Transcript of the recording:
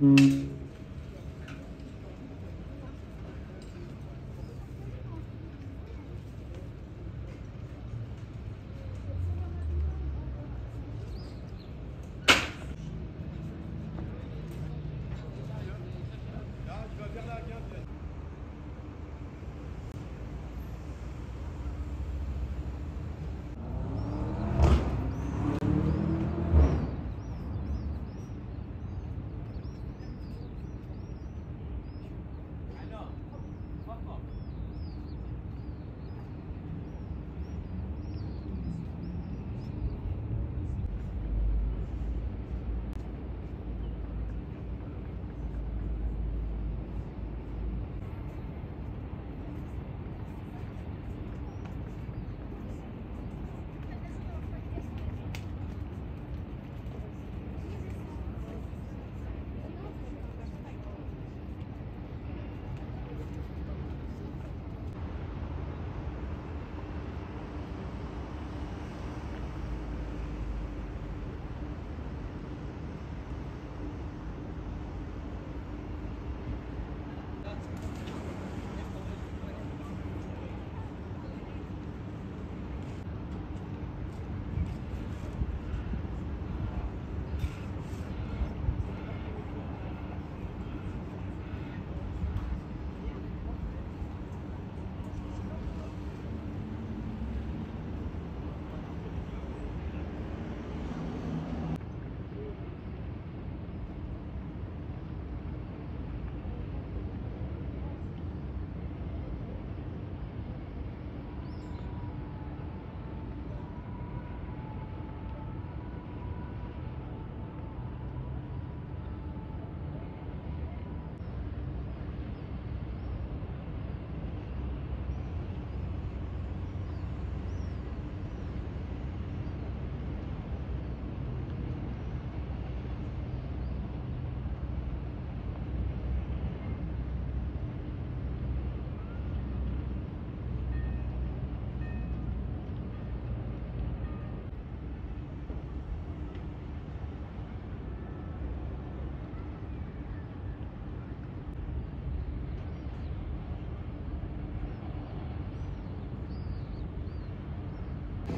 嗯。